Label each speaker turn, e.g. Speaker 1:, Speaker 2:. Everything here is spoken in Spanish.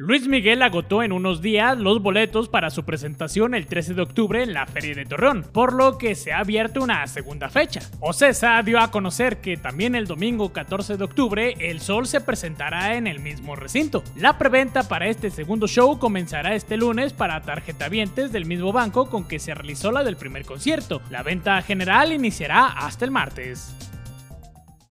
Speaker 1: Luis Miguel agotó en unos días los boletos para su presentación el 13 de octubre en la Feria de Torreón, por lo que se ha abierto una segunda fecha. Ocesa dio a conocer que también el domingo 14 de octubre el Sol se presentará en el mismo recinto. La preventa para este segundo show comenzará este lunes para tarjetavientes del mismo banco con que se realizó la del primer concierto. La venta general iniciará hasta el martes.